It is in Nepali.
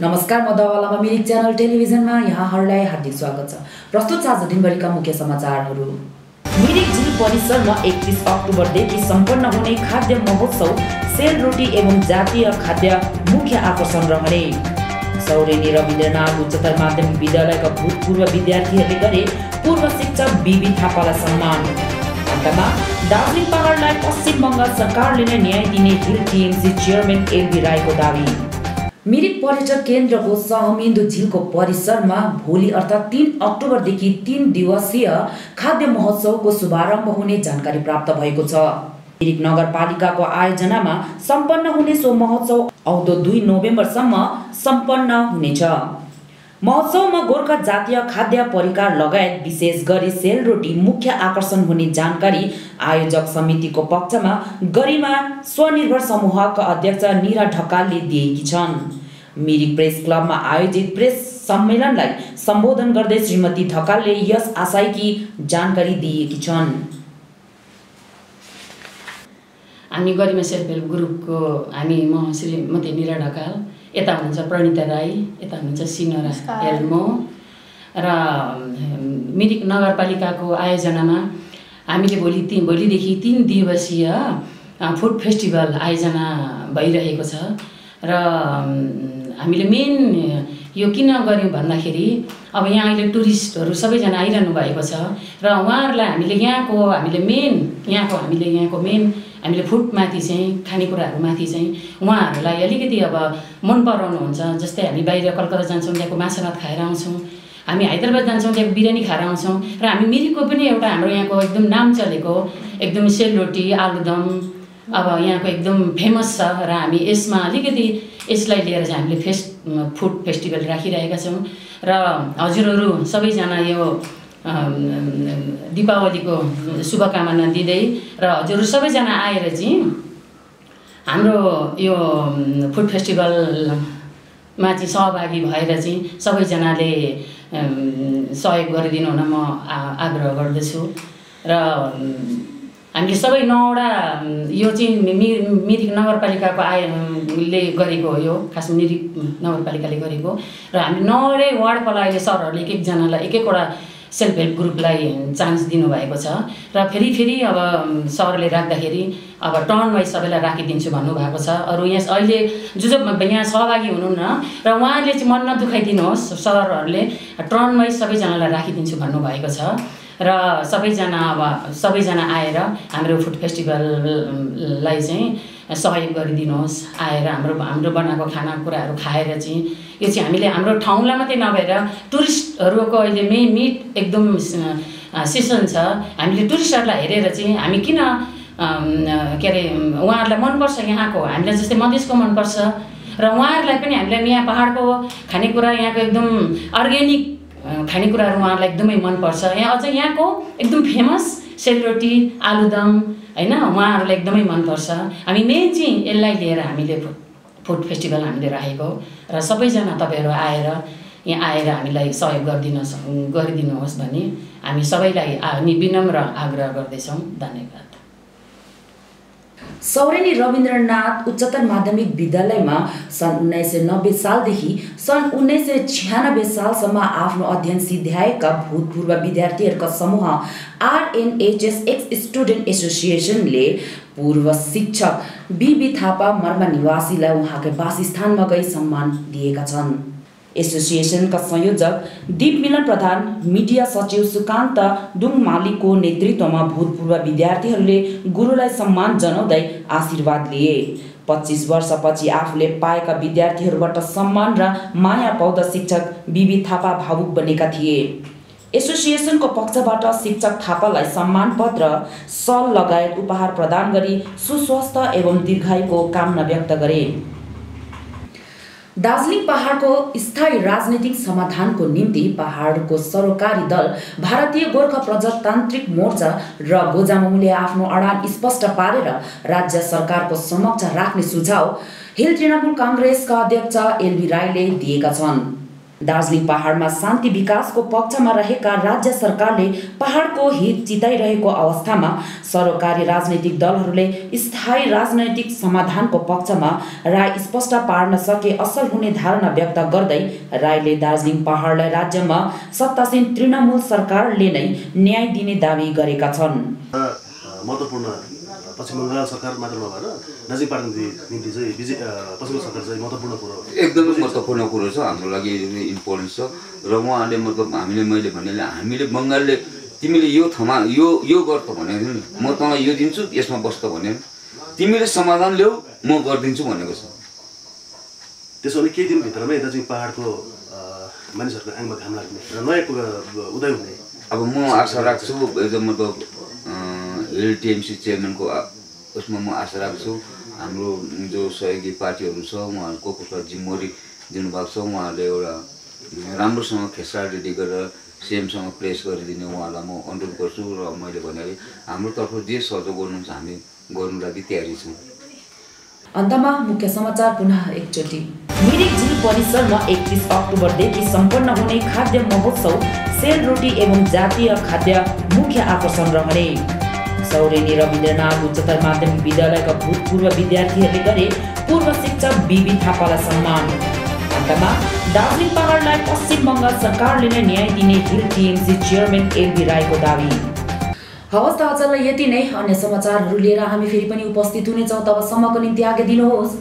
नमस्कार म दवालामा मिरिक च्यानल टेलिभिजनमा यहाँहरूलाई हार्दिक स्वागत छ। प्रस्तुत छ आज दिनभरिका मुख्य समाचारहरू। मिरिक झिल परिसरमा एकतिस अक्टोबरदेखि सम्पन्न हुने खाद्य महोत्सव सेल रोटी एवं जातीय खाद्य मुख्य आकर्षण रहने। सौरेनी रविन्द्रनाथ उच्चतर माध्यमिक विद्यालयका भूतपूर्व विद्यार्थीहरूले गरे पूर्व शिक्षक बिबी थापालाई सम्मान। अन्तमा दार्जिलिङ पहाडलाई पश्चिम बङ्गाल सरकारले नै न्याय दिने हिल टिएमसी चेयरम्यान एलबी राईको दावी। मिरिक पर्यटक केन्द्रको सहमिन्दु झिलको परिसरमा भोलि अर्थात् तिन अक्टोबरदेखि तिन दिवसीय खाद्य महोत्सवको शुभारम्भ हुने जानकारी प्राप्त भएको छ। मिरिक नगरपालिकाको आयोजनामा सम्पन्न हुने सो महोत्सव आउँदो दुई नोभेम्बरसम्म सम्पन्न हुनेछ। महोत्सवमा गोर्खा जातीय खाद्य परिकार लगायत विशेष गरी सेलरोटी मुख्य आकर्षण हुने जानकारी आयोजक समितिको पक्षमा गरिमा स्वनिर्भर समूहका अध्यक्ष निरा ढकालले दिएकी छन्। मिरिक प्रेस क्लबमा आयोजित प्रेस सम्मेलनलाई सम्बोधन गर्दै श्रीमती ढकालले यस आशयकी जानकारी दिएकी छन्। हामी गरिमा सेल्फ हेल्प ग्रुपको हामी म श्रीमती निरा ढकाल यता हुनुहुन्छ प्रणिता राई यता हुनुहुन्छ सिनोरा एल्मो र मिरिक नगरपालिकाको आयोजनामा हामीले भोलि ति भोलिदेखि तिन दिवसीय फुड फेस्टिभल आयोजना भइरहेको छ र हामीले मेन यो किन गऱ्यौँ भन्दाखेरि अब यहाँ अहिले टुरिस्टहरू सबैजना आइरहनु भएको छ र उहाँहरूलाई हामीले यहाँको हामीले मेन यहाँको हामीले यहाँको मेन हामीले फुडमाथि चाहिँ खानेकुराहरूमाथि चाहिँ उहाँहरूलाई अलिकति अब मन पराउनुहुन्छ जस्तै हामी बाहिर कलकत्ता जान्छौँ त्यहाँको माछा भात खाएर आउँछौँ। हामी हैदराबाद जान्छौँ त्यहाँको बिरयानी खाएर आउँछौँ। र हामी मिरिकको पनि एउटा हाम्रो यहाँको एकदम नाम चलेको एकदम सेलरोटी आलुदम अब यहाँको एकदम फेमस छ र हामी यसमा अलिकति यसलाई लिएर चाहिँ हामीले फेस्ट फुड फेस्टिभल राखिरहेका छौँ। र हजुरहरू सबैजना यो दिपावलीको शुभकामना दिँदै र हजुरहरू सबैजना आएर चाहिँ हाम्रो यो फुड फेस्टिभलमा चाहिँ सहभागी भएर चाहिँ सबैजनाले सहयोग गरिदिनु हुन म आग्रह गर्दछु। र हामीले सबै नौवटा यो चाहिँ मिरिक नगरपालिकाको आयले गरेको हो यो खास मिरिक नगरपालिकाले गरेको र हामी नौवटै वार्डकोलाई अहिले सरहरूले एक एकजनालाई एक एकवटा सेल्फ हेल्प ग्रुपलाई चान्स दिनुभएको छ। र फेरि फेरि अब सरले राख्दाखेरि अब टर्न वाइज सबैलाई राखिदिन्छु भन्नुभएको छ। अरू यहाँ अहिले जो जो यहाँ सहभागी हुनुहुन्न। र उहाँहरूले चाहिँ मन नदुखाइदिनुहोस् सरहरूले टर्न वाइज सबैजनालाई राखिदिन्छु भन्नुभएको छ। र सबैजना अब सबैजना आएर हाम्रो फुड फेस्टिभललाई चाहिँ सहयोग गरिदिनुहोस् आएर हाम्रो हाम्रो बनाएको खानाकुराहरू खाएर चाहिँ यो चाहिँ हामीले हाम्रो ठाउँलाई मात्रै नभएर टुरिस्टहरूको अहिले मे मिट एकदम सिजन छ। हामीले टुरिस्टहरूलाई हेरेर चाहिँ हामी किन के अरे उहाँहरूलाई मनपर्छ यहाँको? हामीलाई जस्तै मधेसको मनपर्छ। र उहाँहरूलाई पनि हामीलाई यहाँ पाहाडको खानेकुरा यहाँको एकदम अर्ग्यानिक खानेकुराहरू उहाँहरूलाई एकदमै मनपर्छ। यहाँ अझ यहाँको एकदम फेमस सेलरोटी आलुदम होइन? उहाँहरूलाई एकदमै मनपर्छ। हामी मेन चाहिँ यसलाई लिएर हामीले फुड फेस्टिभल हामीले राखेको र सबैजना तपाईँहरू आएर यहाँ आएर हामीलाई सहयोग गरिदिनुहोस् गरिदिनुहोस् भने हामी सबैलाई विनम्र आग्रह गर्दैछौँ। धन्यवाद। सौरेनी रविन्द्रनाथ उच्चतर माध्यमिक विद्यालयमा सन् उन्नाइस सय नब्बे सालदेखि सन् उन्नाइस सय छ्यानब्बे सालसम्म आफ्नो अध्ययन सिद्ध्याएका भूतपूर्व विद्यार्थीहरूका समूह आरएनएचएस एक्स स्टुडेन्ट एसोसिएसनले पूर्व शिक्षक बिबी थापा मर्मा निवासीलाई उहाँकै वासस्थानमा गई सम्मान दिएका छन्। एसोसिएसनका संयोजक दीप मिलन प्रधान मिडिया सचिव सुकान्त डुङमालीको नेतृत्वमा भूतपूर्व विद्यार्थीहरूले गुरुलाई सम्मान जनाउँदै आशीर्वाद लिए। पच्चिस वर्षपछि आफूले पाएका विद्यार्थीहरूबाट सम्मान र माया पाउँदा शिक्षक बिबी थापा भावुक बनेका थिए। एसोसिएसनको पक्षबाट शिक्षक थापालाई सम्मान पत्र सल लगायत उपहार प्रदान गरी सुस्वस्थ एवं दीर्घायुको कामना व्यक्त गरे। दार्जिलिङ पहाडको स्थायी राजनैतिक समाधानको निम्ति पहाडको सरोकारी दल भारतीय गोर्खा प्रजातान्त्रिक मोर्चा र गोजामुले आफ्नो अडान स्पष्ट पारेर राज्य सरकारको समक्ष राख्ने सुझाव हिल तृणमूल काङ्ग्रेसका अध्यक्ष एलबी राईले दिएका छन्। दार्जिलिङ पहाडमा शान्ति विकासको पक्षमा रहेका राज्य सरकारले पहाडको हित चिताइरहेको अवस्थामा सरोकारी राजनैतिक दलहरूले स्थायी राजनैतिक समाधानको पक्षमा राय स्पष्ट पार्न सके असल हुने धारणा व्यक्त गर्दै राईले दार्जिलिङ पहाडलाई राज्यमा सत्तासीन तृणमूल सरकारले नै न्याय दिने दावी गरेका छन्। पश्चिम बङ्गाल सरकार मात्र नभएर दार्जिलिङ पार्टीको निम्ति चाहिँ विजय पश्चिम बङ्गाल सरकार चाहिँ महत्त्वपूर्ण कुरो एकदमै महत्त्वपूर्ण कुरो छ हाम्रो लागि इम्पोर्टेन्ट छ। र उहाँले मतलब हामीले मैले भनेले हामीले बङ्गालले तिमीले यो ठाउँमा यो यो गर त भनेको थियो नि। म तँलाई यो दिन्छु यसमा बस्छ भने तिमीले समाधान ल्याऊ म गरिदिन्छु भनेको छ। त्यसो भने केही दिनभित्रमै दार्जिलिङ पाहाडको मानिसहरूको आङमा घाम लाग्ने र नयाँ कुरा उदय हुने। अब म आशा राख्छु एकदम मतलब टिएमसी चेयरम्यानको उसमा म आशा राख्छु। हाम्रो जो सहयोगी पार्टीहरू छ उहाँहरूको कसलाई जिम्मेवारी दिनुभएको छ उहाँहरूले एउटा राम्रोसँग खेसरा रेडी गरेर सिएमसँग प्लेस गरिदिने उहाँलाई म अनुरोध गर्छु र मैले भने हाम्रो तर्फबाट जे सहयोग गर्नुहुन्छ हामी गर्नु लागि तयारी छौँ। अन्तमा मुख्य समाचार पुनः एकचोटि। मिरिक झिल परिसरमा एकतिस अक्टोबरदेखि सम्पन्न हुने खाद्य महोत्सव सेलरोटी एवं जातीय खाद्य मुख्य आकर्षण रहने। सौरेनी रविन्द्रनाथ उच्चतर माध्यमिक विद्यालयका भूतपूर्व विद्यार्थीहरूले गरे पूर्व शिक्षक बिबी थापालाई सम्मान। अन्तमा दार्जिलिङ पहाडलाई पश्चिम बङ्गाल सरकारले नै न्याय दिने हिल टिएमसी चेयरम्यान एलबी राईको दावी। हवस् त अचल्ला यति नै। अन्य समाचारहरू लिएर हामी फेरि पनि उपस्थित हुनेछौँ। तबसम्मको निम्ति आज्ञा दिनुहोस्।